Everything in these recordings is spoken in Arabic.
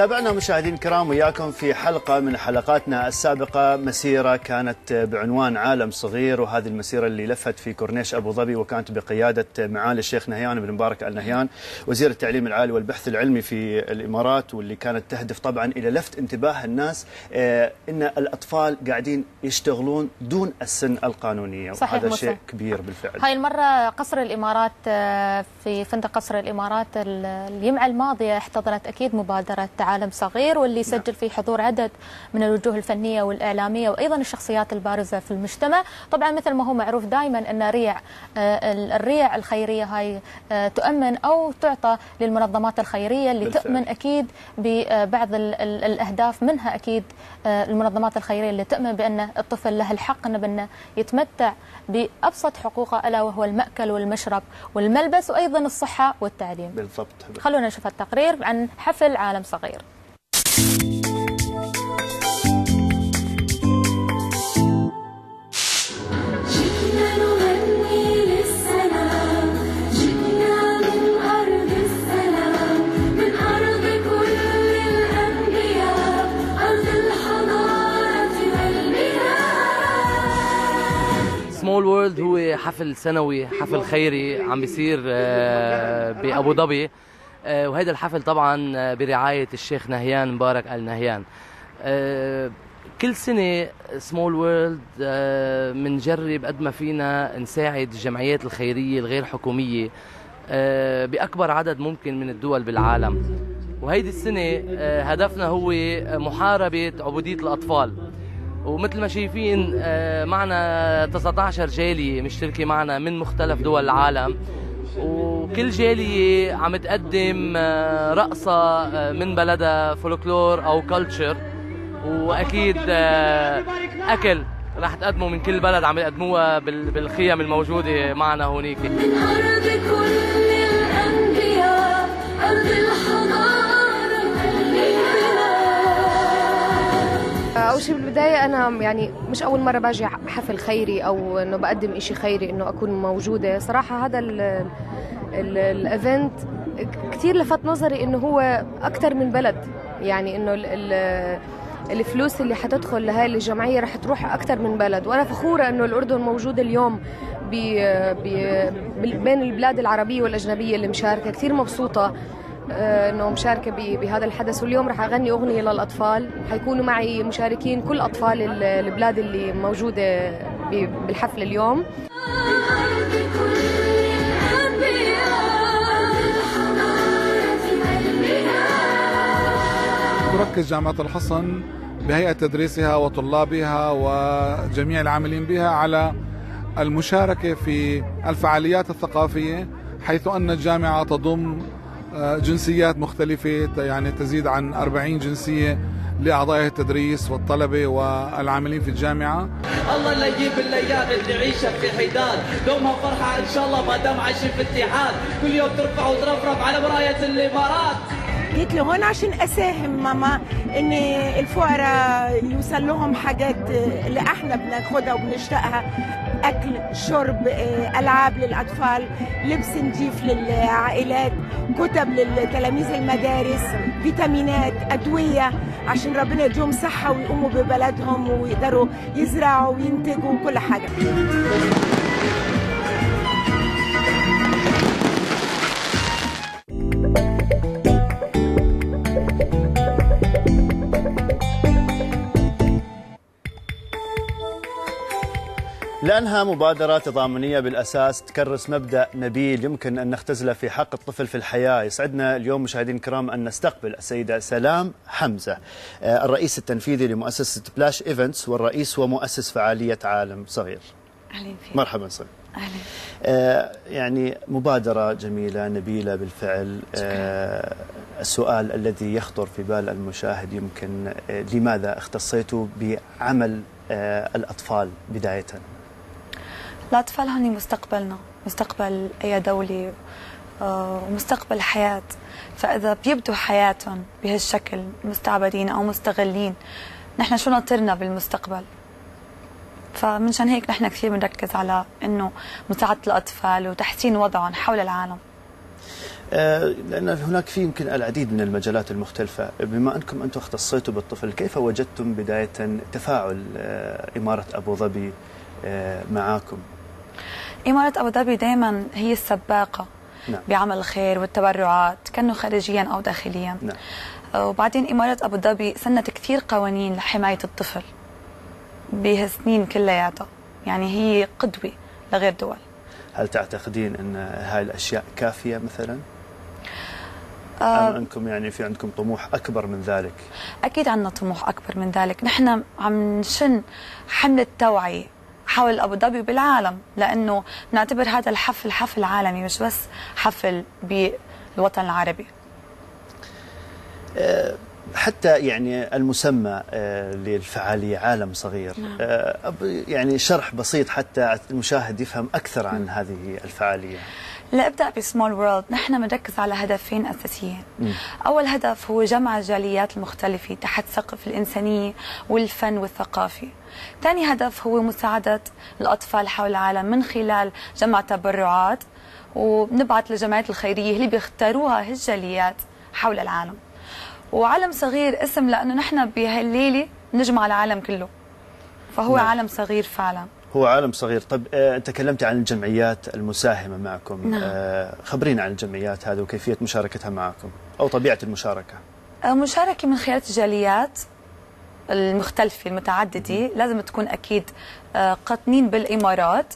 تابعنا مشاهدين الكرام وياكم في حلقة من حلقاتنا السابقة. مسيرة كانت بعنوان عالم صغير وهذه المسيرة اللي لفت في كورنيش أبو ظبي وكانت بقيادة معالي الشيخ نهيان بن مبارك النهيان وزير التعليم العالي والبحث العلمي في الإمارات واللي كانت تهدف طبعا إلى لفت انتباه الناس آه، إن الأطفال قاعدين يشتغلون دون السن القانونية. صحيح وهذا. شيء كبير بالفعل. هاي المرة قصر الإمارات آه، في فندق قصر الإمارات ال- الجمعة الماضية احتضنت أكيد مبادرة عالم صغير واللي سجل فيه حضور عدد من الوجوه الفنية والإعلامية وأيضا الشخصيات البارزة في المجتمع. طبعا مثل ما هو معروف دائما أن ريع آه، ال- الريع الخيرية هاي آه، تؤمن أو تعطى للمنظمات الخيرية اللي بالفعل. تؤمن أكيد ببعض ال- الأهداف منها أكيد آه، المنظمات الخيرية اللي تؤمن بأن الطفل له الحق أنه بأنه يتمتع بأبسط حقوقه ألا وهو المأكل والمشرب والملبس وأيضا الصحة والتعليم. بالضبط. خلونا نشوف التقرير عن حفل عالم صغير. سمول وورلد هو حفل سنوي حفل خيري عم بيصير آه، بأبو ظبي. آه، وهذا الحفل طبعا آه، برعاية الشيخ نهيان مبارك آل نهيان. كل سنة سمول وورلد بنجرب قد ما فينا نساعد الجمعيات الخيرية الغير حكومية آه، بأكبر عدد ممكن من الدول بالعالم. وهيدي السنة آه، هدفنا هو محاربة عبودية الأطفال. ومثل ما شايفين آه، معنا 19 جالية مشتركة معنا من مختلف دول العالم. وكل جالية عم تقدم آه، رقصة آه، من بلدها فولكلور أو culture وأكيد أكل رح تقدموا من كل بلد عم يقدموها بال- بالخيم الموجودة معنا هونيك. من أرض كل الأنبياء أرض أول شيء بالبداية أنا يعني مش أول مرة باجي حفل خيري أو إنه بقدم إشي خيري إنه أكون موجودة. صراحة هذا ال ال ال event كثير لفت نظري إنه هو أكثر من بلد. يعني ال الفلوس اللي حتدخل لهاي الجمعية رح تروح أكثر من بلد. وأنا فخورة إنه الأردن موجودة اليوم بي بي بين البلاد العربية والأجنبية اللي مشاركة. كثير مبسوطة. إنه مشاركة بهذا الحدث. واليوم رح أغني أغنية للأطفال. حيكونوا معي مشاركين كل أطفال ال- البلاد اللي موجودة بالحفل اليوم. تركز جامعة الحصن بهيئة تدريسها وطلابها وجميع العاملين بها على المشاركة في الفعاليات الثقافية حيث أن الجامعة تضم آه، جنسيات مختلفة يعني تزيد عن 40 جنسية لأعضاء التدريس والطلبة والعاملين في الجامعة. الله اللي يجيب الأيام اللي نعيشها في حيدان. دومها فرحة إن شاء الله ما دام عايشين في اتحاد. كل يوم ترفع وترفرف على مراية الإمارات. جيت لهون عشان أساهم ماما إن الفقراء يوصل لهم حاجات اللي إحنا بناخدها وبنشتاقها أكل شرب ألعاب للأطفال لبس نجيف للعائلات كتب للتلاميذ المدارس فيتامينات أدوية عشان ربنا يديهم صحة ويقوموا ببلدهم ويقدروا يزرعوا وينتجوا كل حاجة. لأنها مبادرة تضامنية بالأساس تكرس مبدأ نبيل يمكن أن نختزله في حق الطفل في الحياة. يسعدنا اليوم مشاهدينا الكرام أن نستقبل السيدة سلام حمزة آه، الرئيس التنفيذي لمؤسسة بلاش إيفنتس والرئيس ومؤسس فعالية عالم صغير. أهلا فيك. مرحبا سلام أهلا. آه، يعني مبادرة جميلة نبيلة بالفعل. آه، السؤال الذي يخطر في بال المشاهد يمكن آه، لماذا اختصيتوا بعمل آه، الأطفال بدايةً؟ الأطفال هن مستقبلنا مستقبل أي دولة آه، ومستقبل الحياة فإذا بيبدوا حياتهم بهالشكل مستعبدين أو مستغلين نحن شو ناطرنا بالمستقبل؟ فمنشان هيك نحن كثير بنركز على إنه مساعدة الأطفال وتحسين وضعهم حول العالم. آه، لأن هناك في يمكن العديد من المجالات المختلفة. بما أنكم أنتم اختصيتوا بالطفل كيف وجدتم بداية تفاعل آه، إمارة أبو ظبي آه، معاكم؟ إمارة أبو ظبي دائما هي السباقة نعم. بعمل الخير والتبرعات كانوا خارجيا أو داخليا. نعم. وبعدين إمارة أبو ظبي سنت كثير قوانين لحماية الطفل بهالسنين كلياتها. يعني هي قدوة لغير دول. هل تعتقدين أن هاي الأشياء كافية مثلا؟ آه، أم أنكم يعني في عندكم طموح أكبر من ذلك؟ أكيد عندنا طموح أكبر من ذلك. نحن عم نشن حملة توعية حول أبو ظبي وبالعالم لأنه نعتبر هذا الحفل حفل عالمي مش بس حفل بالوطن العربي. حتى يعني المسمى آه، للفعالية عالم صغير. نعم. أب- يعني شرح بسيط حتى المشاهد يفهم أكثر عن هذه الفعالية. لأبدأ بسمول وورلد نحن بنركز على هدفين أساسيين. مم. أول هدف هو جمع الجاليات المختلفة تحت سقف الإنسانية والفن والثقافي ثاني هدف هو مساعدة الأطفال حول العالم من خلال جمع تبرعات وبنبعث للجمعيات الخيرية اللي بيختاروها هالجاليات حول العالم. وعالم صغير اسم لأنه نحن بهالليلة نجمع العالم كله. فهو نعم. عالم صغير فعلا. هو عالم صغير. طب آه، تكلمت عن الجمعيات المساهمة معكم. نعم. آه، خبرينا عن الجمعيات هذه وكيفية مشاركتها معكم أو طبيعة المشاركة. مشاركة من خلال الجاليات المختلفة المتعددة لازم تكون أكيد آه، قاطنين بالإمارات.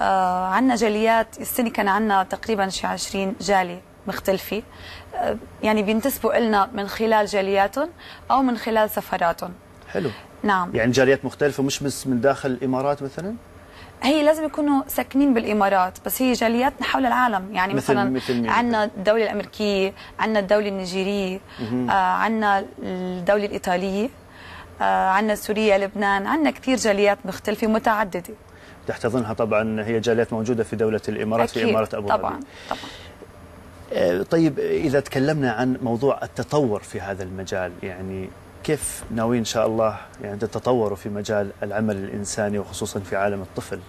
آه، عنا جاليات السنة كان عنا تقريبا شي 20 جالية مختلفة. آه، يعني بينتسبوا لنا من خلال جالياتهم أو من خلال سفراتهم. حلو. نعم. يعني جاليات مختلفة مش بس من داخل الإمارات مثلا؟ هي لازم يكونوا ساكنين بالإمارات بس هي جاليات حول العالم. يعني مثل- مثلا مثل عندنا الدولة الأمريكية عندنا الدولة النيجيرية آه عندنا الدولة الإيطالية آه عندنا سوريا لبنان عندنا كثير جاليات مختلفة متعددة. تحتضنها طبعا هي جاليات موجودة في دولة الإمارات في أكيد، إمارة أبو ظبي. طبعا طبعا. آه، طيب إذا تكلمنا عن موضوع التطور في هذا المجال يعني كيف ناويين إن شاء الله يعني تتطوروا في مجال العمل الإنساني وخصوصا في عالم الطفل؟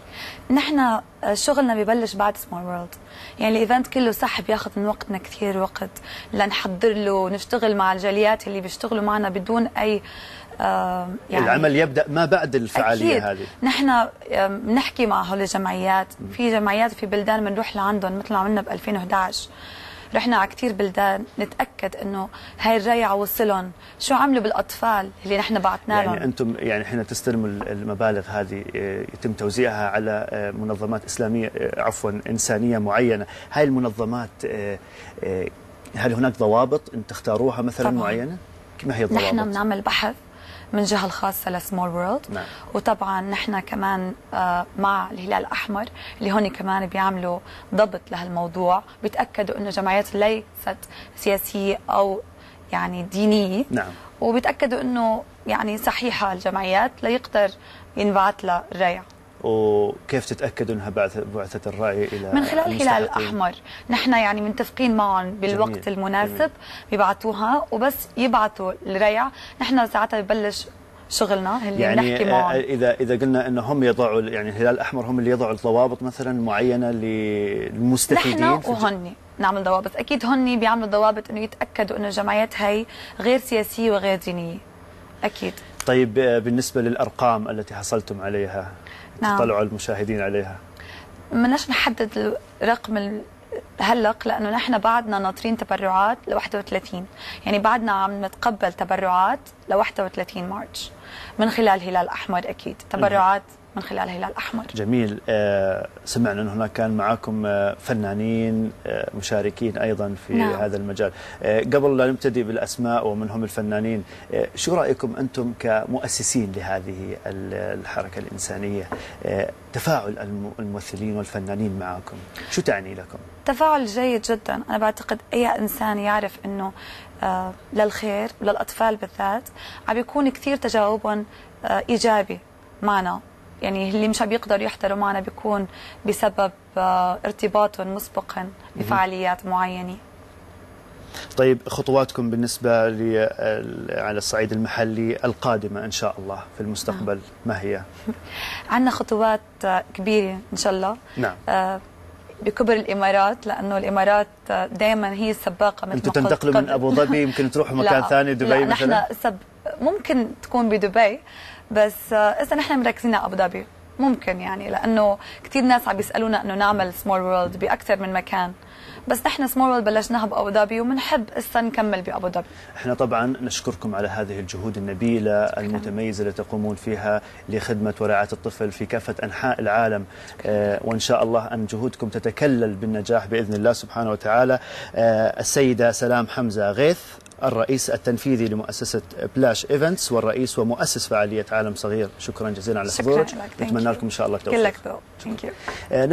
نحن آه، شغلنا ببلش بعد Small World يعني ال event كله صح بياخذ من وقتنا كثير وقت لنحضر له ونشتغل مع الجاليات اللي بيشتغلوا معنا بدون أي آه يعني العمل يبدأ ما بعد الفعالية أكيد. هذه. نحن بنحكي مع هول الجمعيات. في جمعيات في بلدان بنروح لعندهم مثل ما عملنا ب 2011 رحنا على كثير بلدان نتأكد إنه هاي الريعة وصلهم شو عملوا بالأطفال اللي نحن بعثنا لهم يعني أنتم يعني حين تستلموا المبالغ هذه آه، يتم توزيعها على آه، منظمات إسلامية آه، عفوا إنسانية معينة هاي المنظمات هل هناك ضوابط أن تختاروها مثلا طبعاً. معينة؟ ما هي الضوابط؟ نحن بنعمل بحث من جهة الخاصة لسمول وورلد نعم. وطبعا نحن كمان آه، مع الهلال الأحمر اللي هون كمان بيعملوا ضبط لهالموضوع بيتأكدوا إنه جمعيات ليست سياسية أو يعني دينية. نعم. وبيتأكدوا إنه يعني صحيحة الجمعيات ليقدر ينبعث لها الريع وكيف تتأكدوا أنها بعث- بعثة الرعي إلى من خلال الهلال؟ الأحمر. نحن يعني متفقين معهم بالوقت جميل، المناسب جميل. بيبعتوها وبس يبعثوا الريع نحن ساعتها ببلش شغلنا اللي يعني بنحكي آه، معهم اذا إذا قلنا إن هم يضعوا يعني الهلال الأحمر هم اللي يضعوا الضوابط مثلا معينة للمستفيدين؟ نحن وهن نعمل ضوابط. أكيد هن بيعملوا ضوابط إنه يتأكدوا إنه الجمعيات هي غير سياسية وغير دينية. أكيد. طيب آه، بالنسبة للأرقام التي حصلتم عليها نعم. تطلعوا المشاهدين عليها. بدناش نحدد الرقم ال- هلق لأنه نحن بعدنا ناطرين تبرعات ل 31 يعني بعدنا عم نتقبل تبرعات ل 31 مارس من خلال الهلال الاحمر أكيد. تبرعات من خلال الهلال الأحمر. جميل. آه، سمعنا أن هناك كان معكم آه، فنانين آه، مشاركين أيضا في نعم. هذا المجال. قبل لا نبتدي بالأسماء ومنهم الفنانين آه، شو رأيكم أنتم كمؤسسين لهذه ال- الحركة الإنسانية؟ آه، تفاعل الم- الممثلين والفنانين معكم شو تعني لكم؟ تفاعل جيد جدا. أنا بعتقد أي إنسان يعرف إنه آه للخير وللاطفال بالذات عم بيكون كثير تجاوبهم إيجابي معنا. يعني اللي مش عم بيقدروا يحضروا معنا بيكون بسبب آه ارتباطهم مسبقا بفعاليات معينة. طيب خطواتكم بالنسبة ل- على الصعيد المحلي القادمة إن شاء الله في المستقبل ما هي؟ عندنا خطوات آه كبيرة إن شاء الله. نعم. آه بكبر الإمارات لأنه الإمارات دائما هي السباقة مثل أنتم تنتقلوا من. أبو ظبي يمكن تروحوا مكان ثاني دبي لا مثلا؟ نحن سب ممكن تكون بدبي بس آه، إذا نحن مركزين على أبو ظبي. ممكن يعني لأنه كثير ناس عم بيسألونا إنه نعمل Small World باكثر من مكان. بس نحن Small World بلشناها بأبو ظبي وبنحب هسه نكمل بأبو ظبي. إحنا طبعا نشكركم على هذه الجهود النبيلة المتميزة اللي تقومون فيها لخدمة ورعايه الطفل في كافة أنحاء العالم. آه وإن شاء الله أن جهودكم تتكلل بالنجاح بإذن الله سبحانه وتعالى. آه السيدة سلام حمزة غيث الرئيس التنفيذي لمؤسسة بلاش إيفنتس والرئيس ومؤسس فعالية عالم صغير. شكرا جزيلا على حضورك. نتمنى. لكم إن شاء الله التوفيق.